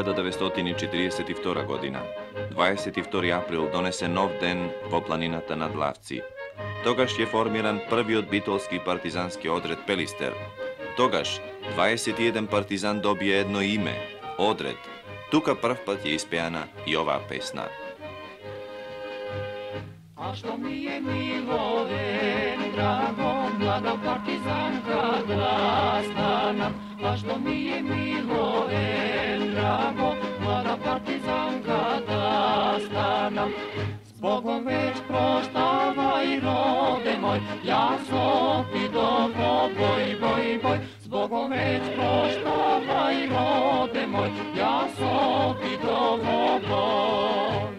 1942 година. 22 април донесе нов ден во планината над Лавци. Тогаш е формиран првиот битолски партизански одред Пелистер. Тогаш 21 партизан добие едно име – Одред. Тука прв пат е испеана и оваа песна. А што ми е мило ден, drago, mlada partizanka drasta nam. A što mi je milo drago, mlada partizanka drasta nam. Zbogom već proštavaj rode moj, ja so ti dobro boj, boj, boj. Zbogom već proštavaj rode moj, ja so ti dobro boj.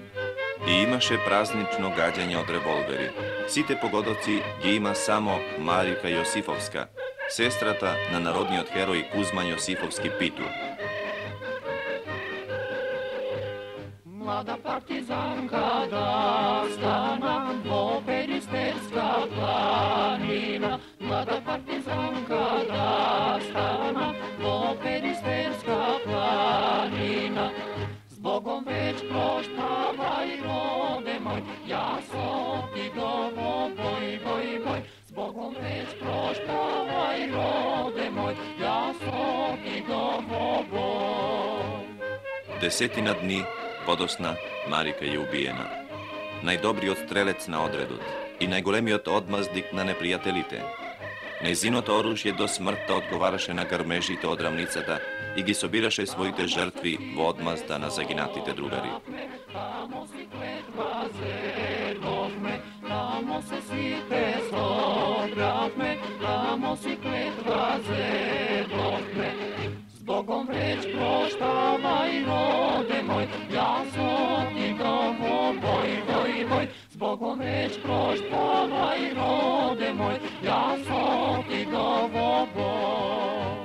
И имаше празнично гаѓање од револвери. Сите погодоци ги има само Марика Јосифовска, сестрата на народниот херој Кузман Јосифовски Питу. Млада партизанка да стана во Перистерска планина. млада партизанка да стана во Перистерска планина. С Богом веч проштава и роде мој moj, ja so ti domo boj. Десетина дни подосна Марика е убиена. Најдобриот стрелец на одредот и најголемиот одмаздик на непријателите. Незиното оружје до смртта одговараше на грмежите од рамницата и ги собираше своите жртви во одмазда на загинатите другари. Damos si te sobratme, damo si kletva zedotme. S Bogom reć proštavaj, rode moj, ja so ti davo boj, boj, boj. S Bogom proštavaj, rode moj, ja so ti davo boj.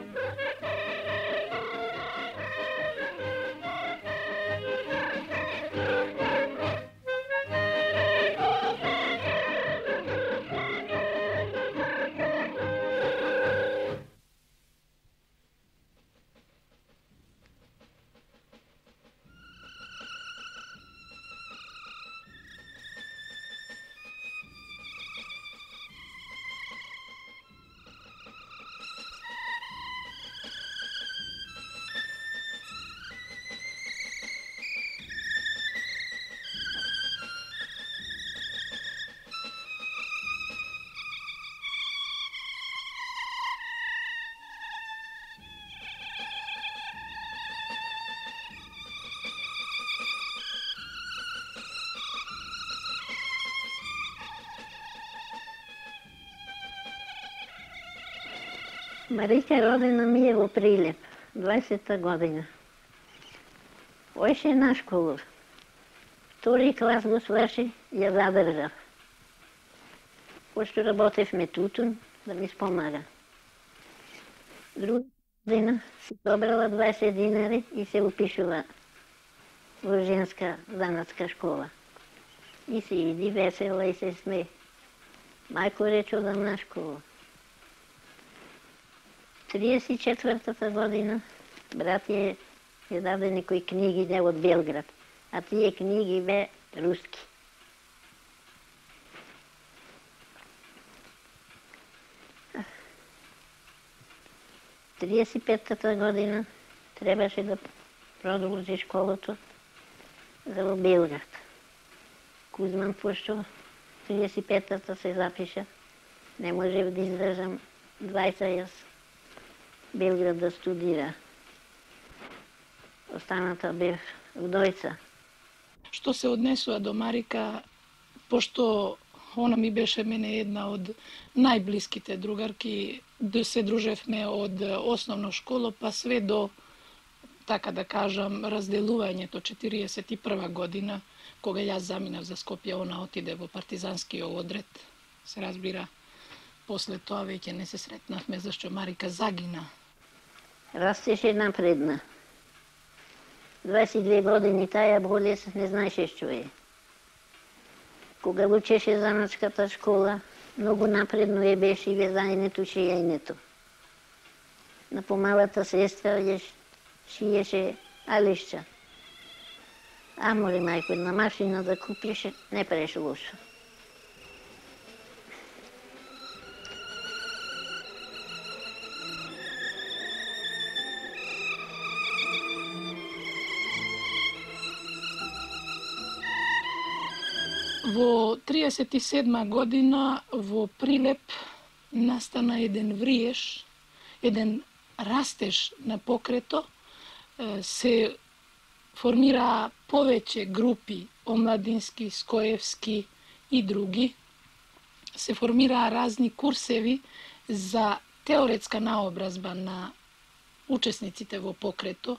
Марика родена ми е во Прилеп, 20-та година. Ојше на школу. Втори клас го сврши, ја задржав. Пошто работевме тутун, да ми спомага. Друга година си добрала 20 динари и се упишува во женска занатска школа. И се иди весела и се сме. Мајко рече одам на школа. 34-та година брат ја, ја даде некои книги не од Белград, а тие книги бе руски. Триеси петтата година требаше да продолжи школото за во Белград. Кузман пошто 35-та се запиша. Не можев да издржам 20 јас Белград да студира. Останата бев вдојца. Што се однесува до Марика, пошто она ми беше мене една од најблиските другарки, да се дружевме од основно школо, па све до, така да кажам, разделувањето 41 година, кога јас заминав за Скопје, она отиде во партизанскиот одред, се разбира. После тоа веќе не се сретнавме, зашто Марика загина Растеше напредна. 22 години таја болест не знаеше што е. Кога учеше заначката школа, многу напредно е беше и везањето шијањето. На помалата сестра ја шиеше алишча. А моли мајко на машина да купиш не преше лошо. Во 37 година во Прилеп настана еден вриеш, еден растеж на покрето, се формираа повеќе групи омладински, скоевски и други. Се формираа разни курсеви за теоретска наобразба на учесниците во покрето,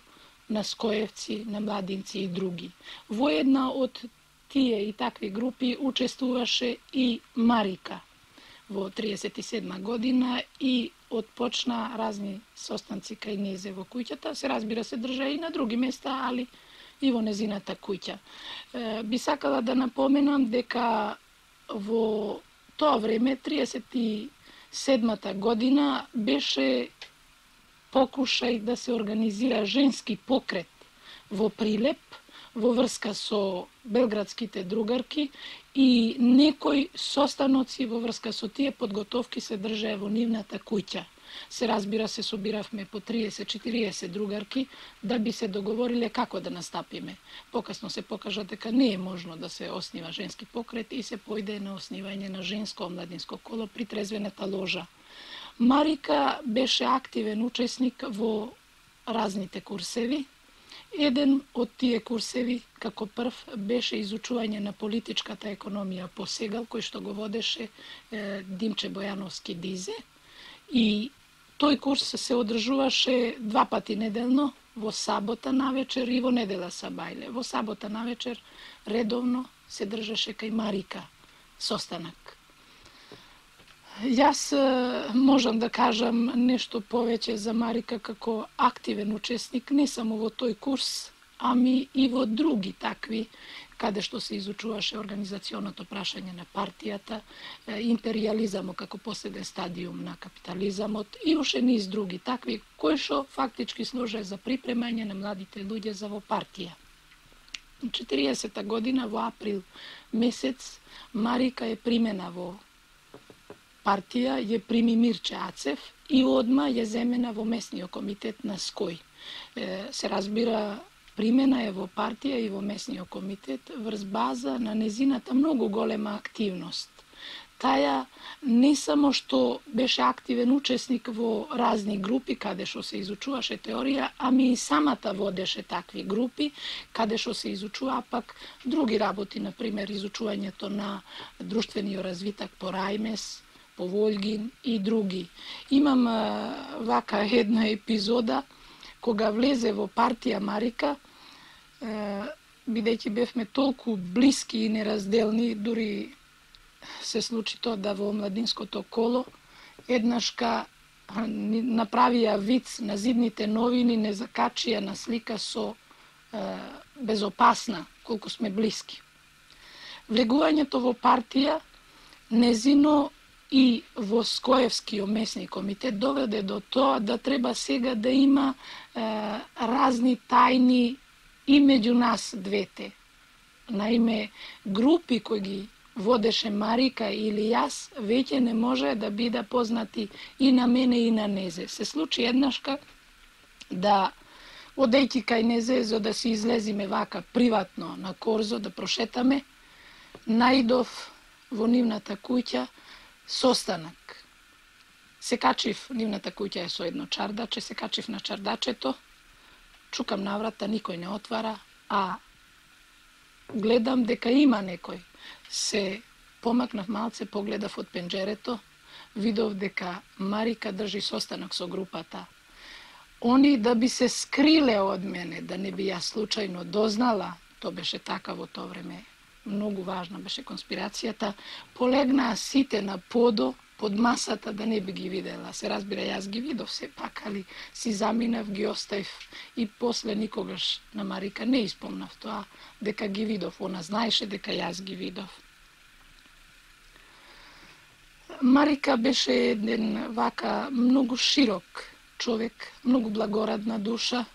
на скоевци, на младинци и други. Во една од тие и такви групи учествуваше и Марика во 37 година и отпочна разни состанци кај незе во куќата. Се разбира се држа и на други места, али и во незината куќа. би сакала да напоменам дека во тоа време, 37-та година, беше покушај да се организира женски покрет во Прилеп, во врска со белградските другарки и некои состаноци во врска со тие подготовки се држае во нивната куќа. Се разбира се собиравме по 30-40 другарки да би се договориле како да настапиме. Покасно се покажа дека не е можно да се оснива женски покрет и се појде на оснивање на женско омладинско коло при трезвената ложа. Марика беше активен учесник во разните курсеви, Еден од тие курсеви, како прв, беше изучување на политичката економија по сегал, кој што го водеше е, Димче Бојановски Дизе. И тој курс се одржуваше два пати неделно, во сабота на вечер и во недела са бајле. Во сабота на вечер редовно се држеше кај Марика состанак. Јас можам да кажам нешто повеќе за Марика како активен учесник, не само во тој курс, ами и во други такви, каде што се изучуваше организационото прашање на партијата, империализамот како последен стадиум на капитализамот и уште низ други такви, кои што фактички служат за припремање на младите луѓе за во партија. 40 година во април месец Марика е примена во партија ја прими Мирче Ацев и одма ја земена во местниот комитет на Ској. Се разбира, примена е во партија и во местниот комитет врз база на незината многу голема активност. Таја не само што беше активен учесник во разни групи каде што се изучуваше теорија, ами и самата водеше такви групи каде што се изучува пак други работи, на пример изучувањето на друштвениот развиток по Раймес. Поволгин и други. Имам а, вака една епизода кога влезе во партија Марика, бидејќи бевме толку блиски и неразделни, дури се случи тоа да во младинското коло еднашка направија виц на зидните новини, не закачија на слика со е, безопасна, колку сме блиски. Влегувањето во партија, незино и во Скоевски местни комитет доведе до тоа да треба сега да има е, разни тајни и меѓу нас двете. Наиме, групи кои ги водеше Марика или јас, веќе не може да биде познати и на мене и на Незе. Се случи еднашка да одејќи кај Незе за да се излезиме вака приватно на Корзо да прошетаме, најдов во нивната куќа состанак. Се качив, нивната куќа е со едно чардаче, се качив на чардачето, чукам на врата, никој не отвара, а гледам дека има некој. Се помакнав малце, погледав од пенџерето, видов дека Марика држи состанок со групата. Они да би се скриле од мене, да не би ја случајно дознала, то беше така во тоа време, многу важна беше конспирацијата, полегнаа сите на подо, под масата да не би ги видела. Се разбира, јас ги видов се пак, али си заминав, ги оставив и после никогаш на Марика не испомнав тоа, дека ги видов. Она знаеше дека јас ги видов. Марика беше еден вака многу широк човек, многу благорадна душа,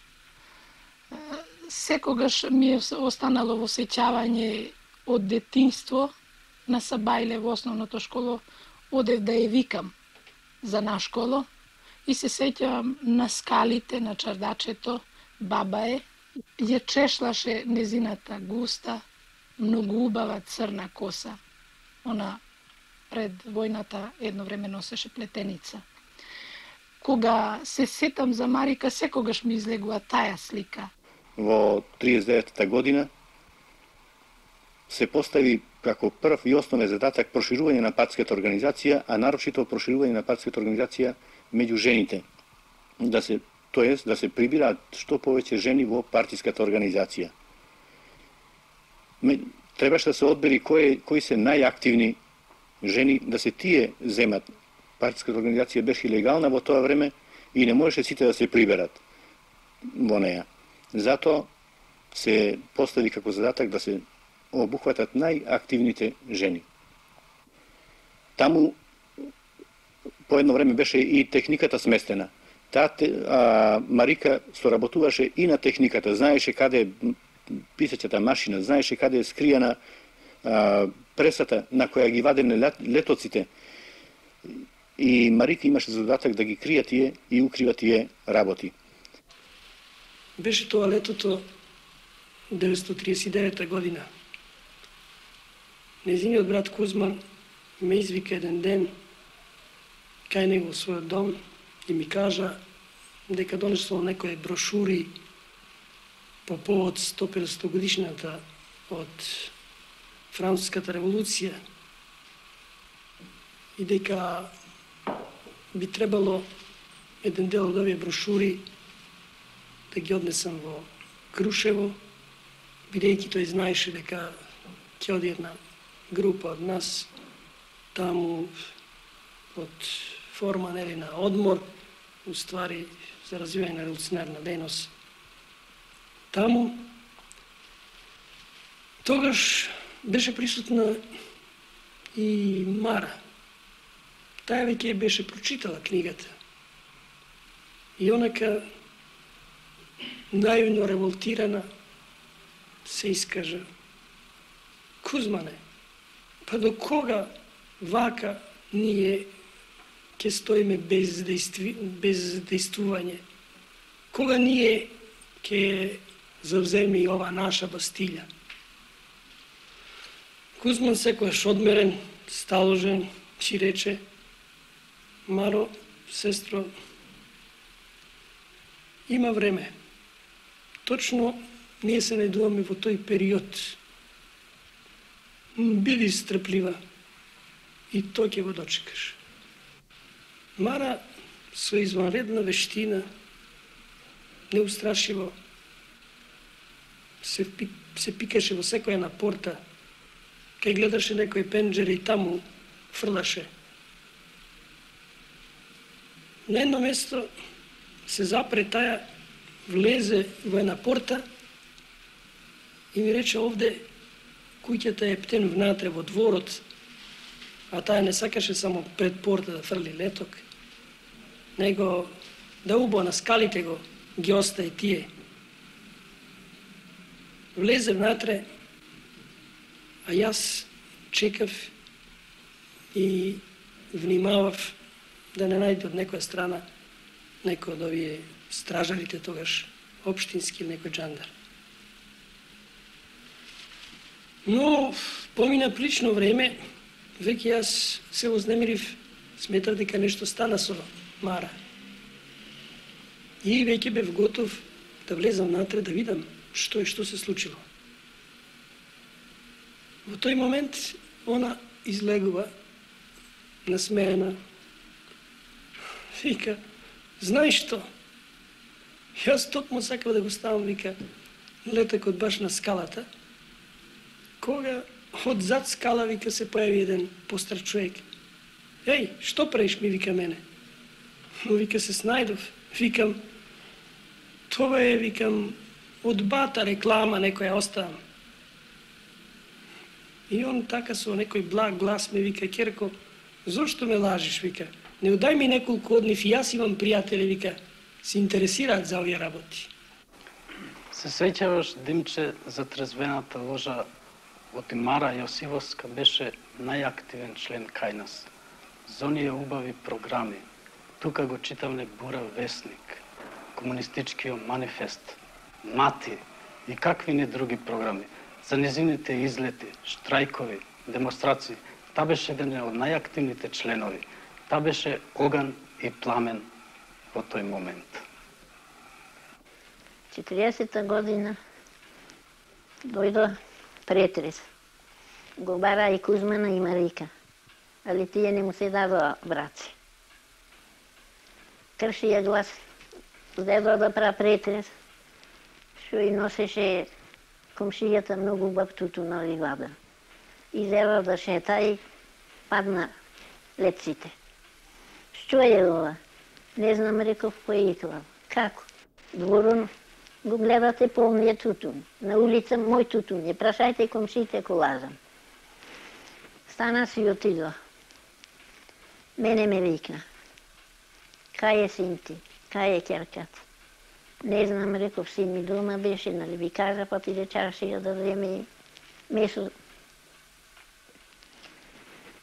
секогаш ми е останало во сеќавање од детинство на Сабајле во основното школо, одев да ја викам за на школо и се сеќавам на скалите на чардачето, баба е, ја чешлаше незината густа, многу убава црна коса. Она пред војната едно време носеше плетеница. Кога се сетам за Марика, секогаш ми излегува таа слика. Во 39 година се постави како прв и основен задатак проширување на партиската организација, а нарочито проширување на партиската организација меѓу жените. Да се, тоест да се прибираат што повеќе жени во партиската организација. Требаше да се одбери кои, кои се најактивни жени, да се тие земат. Партиската организација беше легална во тоа време и не можеше сите да се приберат во неја. Затоа се постави како задатак да се обухватат најактивните жени. Таму по едно време беше и техниката сместена. Таа а, Марика соработуваше и на техниката, знаеше каде е писачата машина, знаеше каде е скријана а, пресата на која ги вадене летоците. И Марика имаше задатак да ги крија тие и укрива тие работи. Беше тоа летото 1939 година. Незиниот брат Кузма ме извика еден ден кај него во својот дом и ми кажа дека донесло некои брошури по повод 150 годишната од Француската револуција и дека би требало еден дел од овие брошури да ги однесам во Крушево, бидејќи тој знаеше дека ќе оди една група од нас таму од форма нели на одмор, ствари за развивање на револуционарна дејност. Таму тогаш беше присутна и Мара. Таа веќе беше прочитала книгата. И онака наивно револтирана се искажа Кузмане, Па до кога вака ние ќе стоиме без, действи, без действување? Кога ние ќе завземе и ова наша бастилја? Кузман секојаш одмерен, сталожен, си рече, Маро, сестро, има време. Точно ние се најдуваме во тој период биди стрплива и тој ќе го дочекаш. Мара со изванредна вештина, неустрашиво, се, се пикаше во секоја на порта, кај гледаше некој пенџер и таму фрлаше. На едно место се запре таја, влезе во една порта и ми рече овде куќата е птен внатре во дворот, а таа не сакаше само пред порта да фрли леток, него да убо на скалите го ги остае тие. Влезе внатре, а јас чекав и внимавав да не најде од некоја страна некој од овие стражарите тогаш, општински или некој джандар. Но помина прилично време, веќе јас се вознемирив, сметав дека нешто стана со Мара. И веќе бев готов да влезам натре да видам што е што се случило. Во тој момент она излегува насмеена. Вика, знај што? Јас токму сакав да го ставам, вика, летекот баш на скалата, кога од зад скала вика се појави еден постар човек. Еј, што правиш ми вика мене? Но вика се снајдов. Викам, тоа е, викам, од бата реклама некоја оставам. И он така со некој благ глас ме вика, Керко, зошто ме лажиш, вика? Не удај ми неколку од нив, јас имам пријатели, вика, се интересираат за овие работи. Се сеќаваш, Димче, за трезвената ложа Отимара Мара Јосивовска беше најактивен член кај нас. За оние убави програми. Тука го читавме Бура Весник, Комунистичкиот манифест, Мати и какви не други програми. За незините излети, штрајкови, демонстрации. Та беше еден од најактивните членови. Та беше оган и пламен во тој момент. 40-та година дојдоа претрес. Го бара и Кузмана и Марика. Али тие не му се дадоа браци. Крши ја глас. Дедо да пра претрес. Што и носеше комшијата многу баптуту на ливада. Изева да шета и падна леците. Што е ова? Не знам, реков, кој иклав. Како? Дворон го гледате полниот тутун. На улица мој тутун. е. прашајте комшите ко лазам. Стана си отидо. Мене ме викна. Кај е син ти? Кај е керкат? Не знам, реков, син ми дома беше, нали ви кажа, па ти чаршија да земе месо.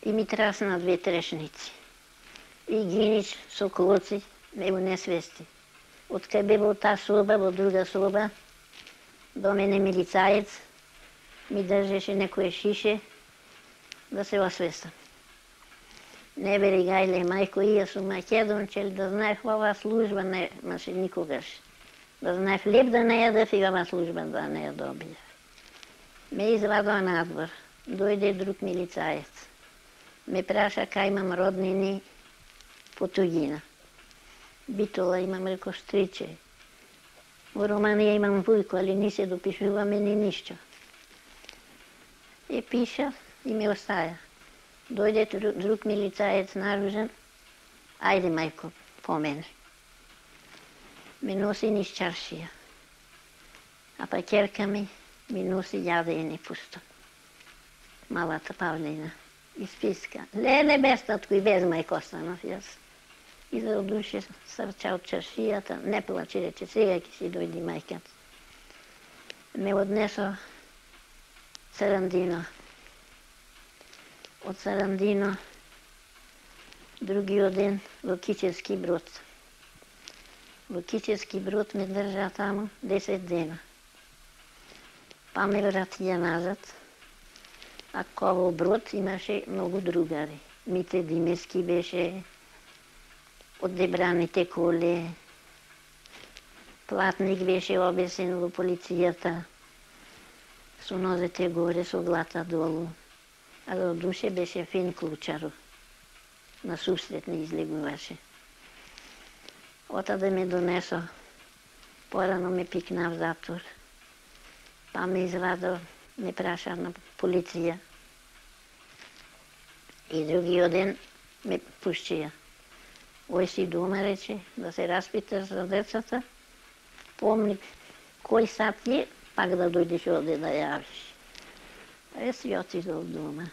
И ми трасна две трешници. И гинич со клоци, ме не свести. Од кај бе во таа соба, во друга соба, до мене милицаец, ми држеше некој шише да се освестам. Не бери гајле, мајко, и ја сум македончел, да знаев ова служба не маше никогаш. Да знаев леп да не јадев и ова служба да не ја добија. Ме извадоа надвор, дојде друг милицаец. Ме праша кај имам роднини по туѓина. Битола имам реко стриче. Во Романија имам вујко, али не се допишуваме ни ништо. И пиша и ме остаја. Дојде друг милицаец наружен, ајде мајко, по мене. Ме носи низ чаршија. А па керка ми ми носи јадење пусто. Малата Павлина. Исписка. Леле без татко и без мајко останав јас. И за да душе срча од чаршијата. не плачи, рече, сега ќе си дојди мајката. Ме однесо Сарандино. Од Сарандино другиот ден во Кичевски брод. Во Кичевски брод ме држа таму 10 дена. Па ме вратија назад. А во брод имаше многу другари. Мите Димески беше од дебраните коли. Платник беше обесен во полицијата, со нозете горе, со глата долу. А до душе беше фин клучаро. На сусрет не излегуваше. Ота да ме донесо, порано ме пикна в затвор. Па ме извадо, ме праша на полиција. И другиот ден ме пушчија. Ој си дома, рече, да се распиташ за децата, помни кој сат е, пак да дојдеш оде да јавиш. Е си отидов дома.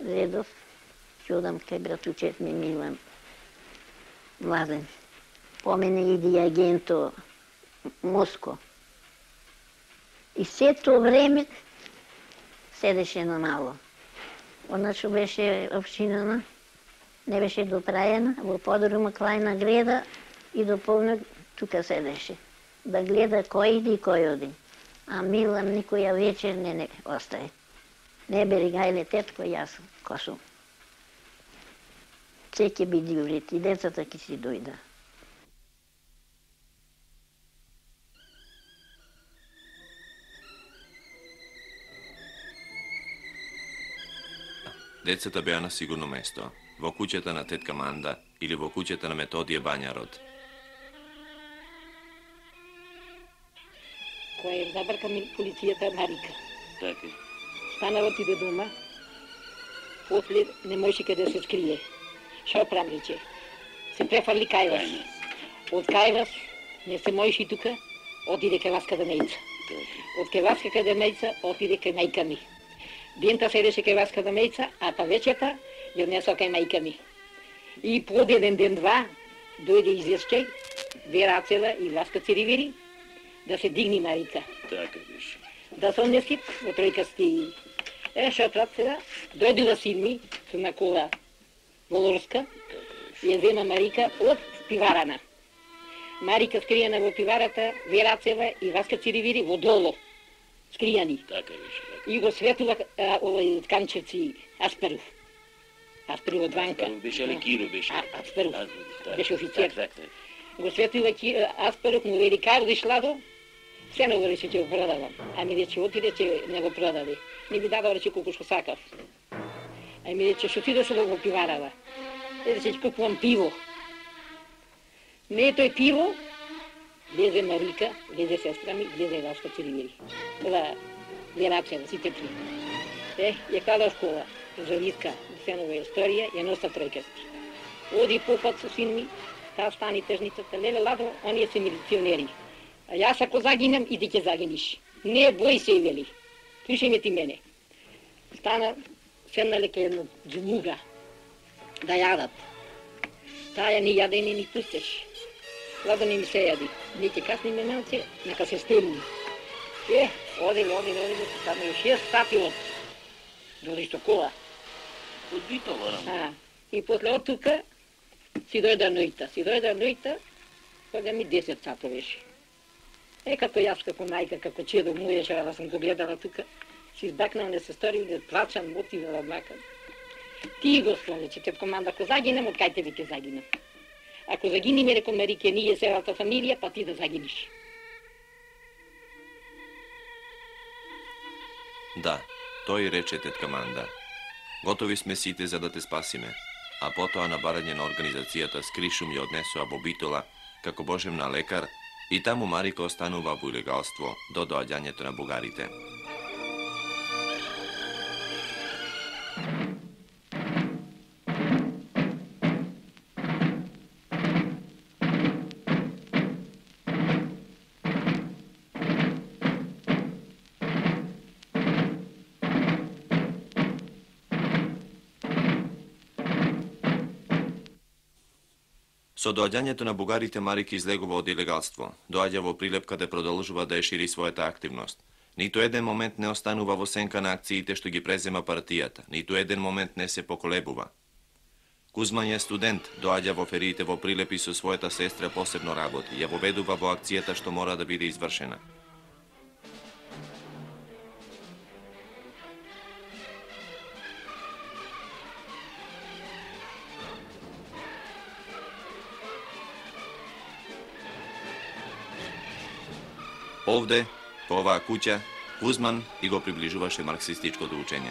Редов, ќе одам кај братучет ми Милан. Младен. Помене иди агенто Моско. И сето време седеше на мало. Она што беше општинана, не беше дотраена, во подрума клајна гледа и до полнок тука седеше. Да гледа кој иди и кој оди. А Милан никоја вечер не, не остае. Не бери гајле тетко, јас косум. Че ќе биди уред и децата ќе си дојда. Децата беа на сигурно место во куќата на тетка Манда или во куќата на Методија Бањарод. Која е забрка ми полицијата Марика. Така. Стана отиде дома, после не можеше каде да се скрие. Шо правиче? Се префарли кај вас. Од кај вас не се можеше и тука, отиде кај вас каде мејца. Од кај вас каде мејца, отиде кај мајка ми. Дента седеше кај вас каде мејца, а па вечерта ја несо кај мајка ми. И по еден ден два, дојде известчај, вера цела и Васка Церивери, да се дигни Марика, Така беше. да се однеси во тројкасти. Е, прат сега, дојдува син ми со на кола во Лорска, ја зема Марика од пиварана. Марика скриена во пиварата, Верацева и Васка Циривири во доло, скријани. Така беше. Така. И го светува овој Канчевци Асперов. Асперов од Ванка. Како беше ли Киро беше? А, Асперов. А, да. Беше офицер. Так, так, так. Го светува ки Асперов му вели карди шладо, се не говори, че ќе го продавам. Ами рече, отиде, че не го продаде. Не би дадал, рече, колку што сакав. Ами рече, што ти дошол во пиварава? Е, рече, купувам пиво. Не е тој пиво, влезе Марика, влезе сестра ми, влезе Васка Циривири. Ова Верацева, сите три. Е, ја када школа, журналистка, сенова историја, ја носа тројкасти. Оди попат со син ми, таа стани тежницата, леле ладо, оние се милиционери. А јас ако загинем, и ти ќе загиниш. Не бој се, вели. Слушај ме ти мене. Стана, седнале ке едно джмуга, да јадат. Таа ја ни јаде и ни пустеш. Ладо не ми се јади. Не ќе касни ме малце, нека се стемни. Е, одиле, одиле, одиле, таму ја шест сати од. Доди што. Од Битола, А, и после од тука си дојде нојта. Си дојде нојта, кога ми 10 сато беше. Е, како јас, како мајка, како чедо мујеше, да сам го гледала тука, си избакнал, не се стори, да плачам, мотива да блакам. Ти, Господи, че те команда, ако загинем, од кај тебе ќе загинем. Ако загинеме, рекол Марике, ние целата фамилија, па ти да загинеш. Да, тој рече тетка Манда. Готови сме сите за да те спасиме. А потоа на барање на организацијата Скришум ја однесоа во Битола како божемна лекар и таму Марико останува во илегалство до доаѓањето на бугарите. Со доаѓањето на бугарите Марика излегува од илегалство. Доаѓа во прилепка да продолжува да ја шири својата активност. Ниту еден момент не останува во сенка на акциите што ги презема партијата, ниту еден момент не се поколебува. Кузман е студент, доаѓа во фериите во прилепи со својата сестра посебно работи, ја воведува во акцијата што мора да биде извршена. Овде, по оваа куќа, Кузман и го приближуваше марксистичкото учење.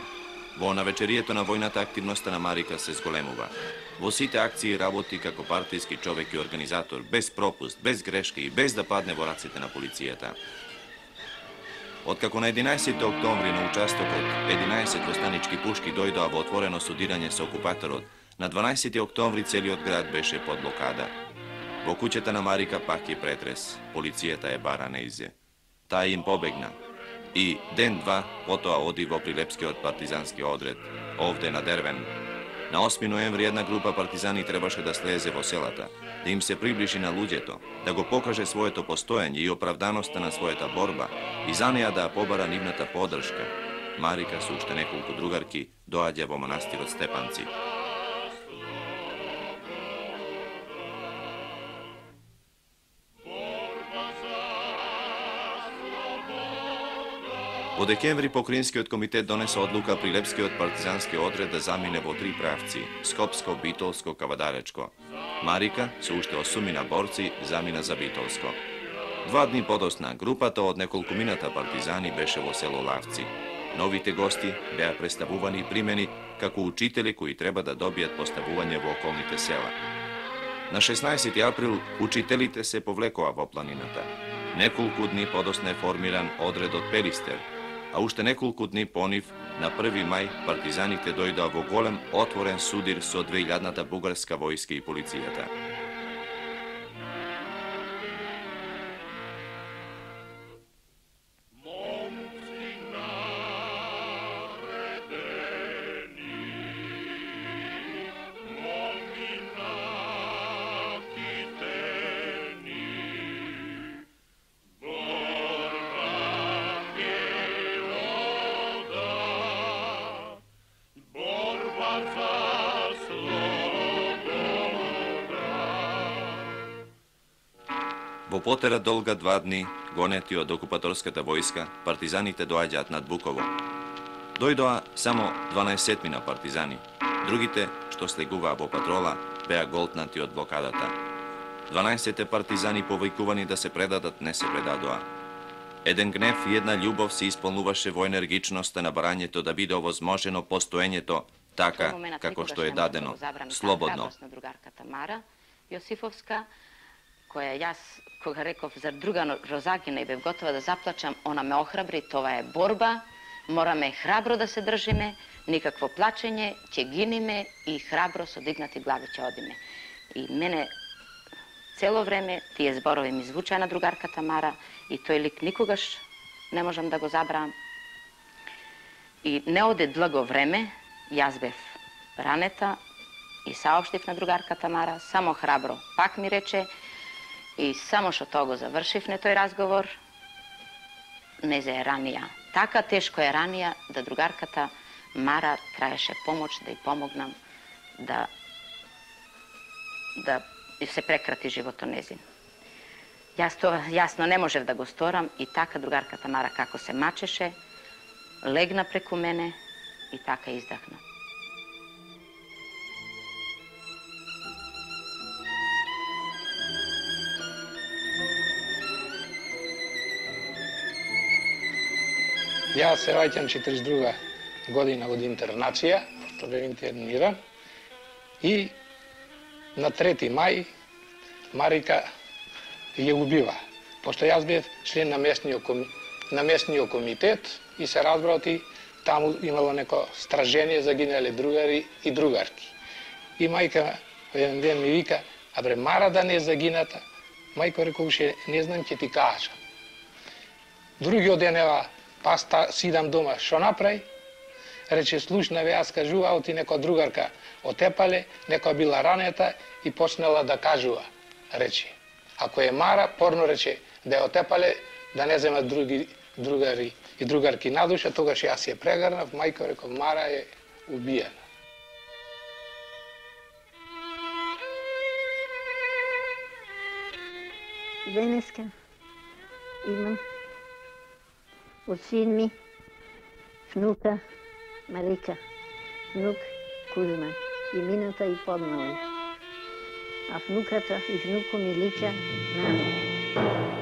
Во навечерието на војната активноста на Марика се зголемува. Во сите акции работи како партиски човек и организатор, без пропуст, без грешки и без да падне во раците на полицијата. Откако на 11 октомври на участокот 11 востанички пушки дојдоа во отворено судирање со окупаторот, на 12 октомври целиот град беше под блокада. Во куќата на Марика пак е претрес. Полицијата е бара неизе. Таа им побегна. И ден-два потоа оди во Прилепскиот партизански одред, овде на Дервен. На 8 ноември една група партизани требаше да слезе во селата, да им се приближи на луѓето, да го покаже своето постоење и оправданоста на својата борба и за неја да ја побара нивната поддршка. Марика со уште неколку другарки доаѓа во манастирот Степанци. Во декември Покринскиот комитет донесе одлука Прилепскиот партизански одред да замине во три правци – Скопско, Битолско, Кавадаречко. Марика, со уште осумина борци, замина за Битолско. Два дни подосна, групата од неколку мината партизани беше во село Лавци. Новите гости беа представувани и примени како учители кои треба да добијат поставување во околните села. На 16 април учителите се повлекоа во планината. Неколку дни подосна е формиран одредот Пелистер, а уште неколку дни понив, на 1 мај, партизаните дојдоа во голем отворен судир со 2000-та бугарска војска и полицијата. Потера долга два дни, гонети од окупаторската војска, партизаните доаѓаат над Буково. Дојдоа само 12 мина партизани. Другите, што слегуваа во патрола, беа голтнати од блокадата. 12 партизани повојкувани да се предадат не се предадоа. Еден гнев и една љубов се исполнуваше во енергичноста на барањето да биде овозможено постоењето така како што е дадено, слободно. Другарката Мара Јосифовска, која јас, кога реков за друга Розагина и бев готова да заплачам, она ме охрабри, Тоа е борба, мораме храбро да се држиме, никакво плачење, ќе гиниме и храбро со дигнати глави ќе одиме. И мене цело време тие зборови ми звучаа на другарката Мара и тој лик никогаш не можам да го забравам. И не оде длго време, јас бев ранета и саоштив на другарката Мара, само храбро пак ми рече и само што тоа го завршивне тој разговор, незе е ранија. Така тешко е ранија да другарката Мара траеше помош да ја помогнам да да се прекрати живото незин. Јас тоа јасно не можев да го сторам и така другарката Мара како се мачеше, легна преку мене и така издахна. Јас се ваќам 42 година од интернација, што бе интерниран, и на 3 мај Марика ја убива. Пошто јас бев член на местниот, коми... на местниот комитет и се разбрати таму имало неко за загинале другари и другарки. И мајка еден ден ми вика, абре Мара да не е загината, мајко рекоуше, не знам ќе ти кажам. Другиот ден ева Паста сидам дома, што направи? Рече, слушна ве, аз кажува, оти некоја другарка отепале, некоја била ранета и почнала да кажува. Рече, ако е Мара, порно рече, да ја отепале, да не земат други другари и другарки надуша, тогаш јас ја прегарнав, мајка реков, Мара е убиена. Денеска имам од син ми, внука Марика, внук Кузма, и мината и поднали. А внуката и внуко ми лича на